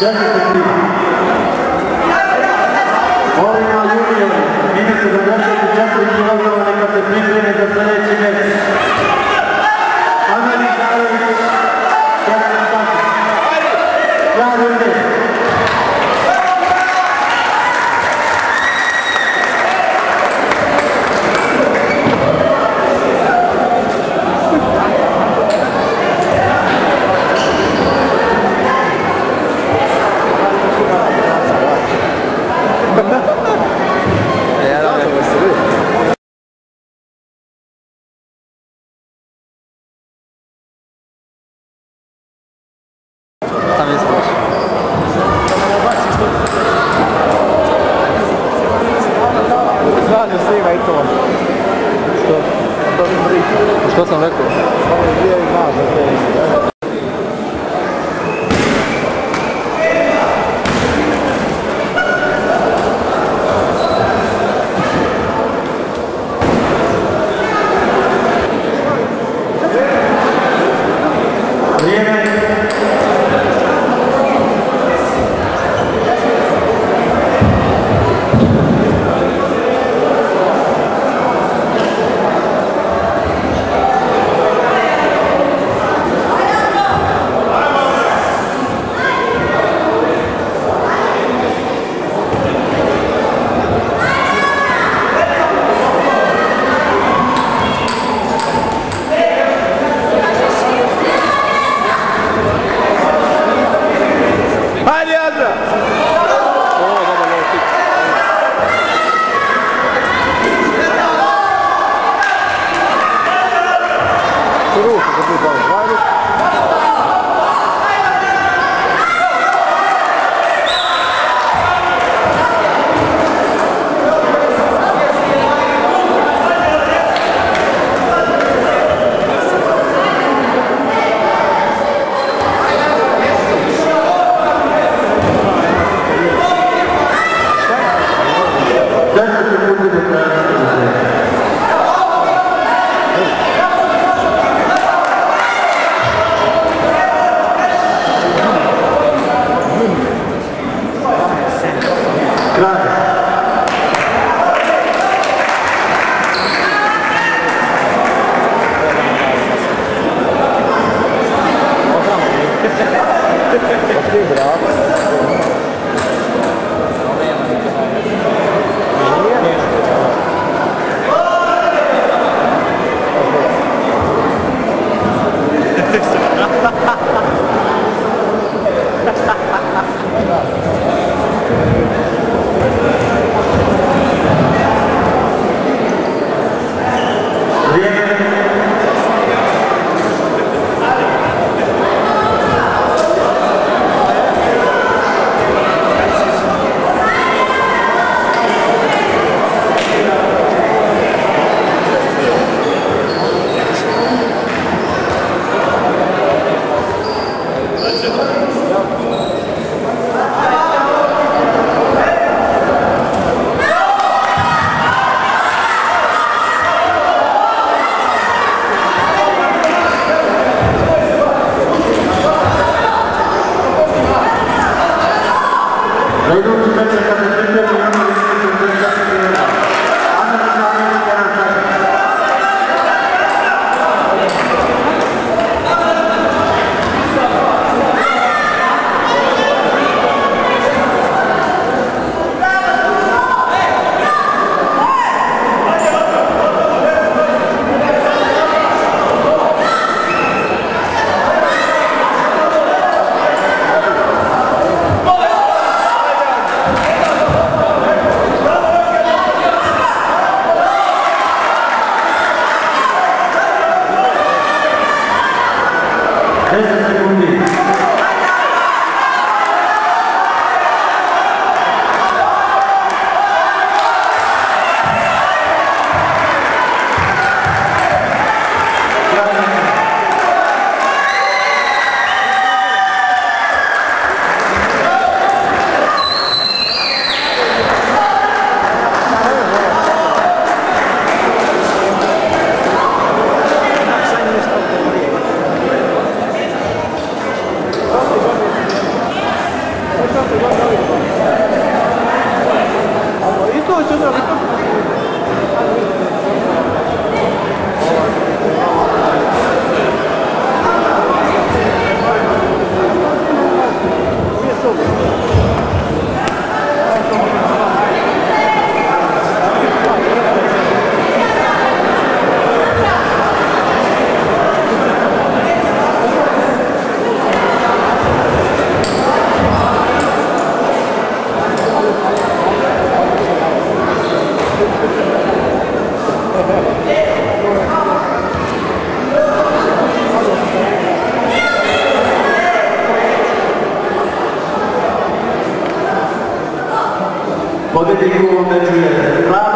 Gracias. 他们愿意骂他愿意理他们 do Valvário. Bueno, Potete incontrare Giulietta.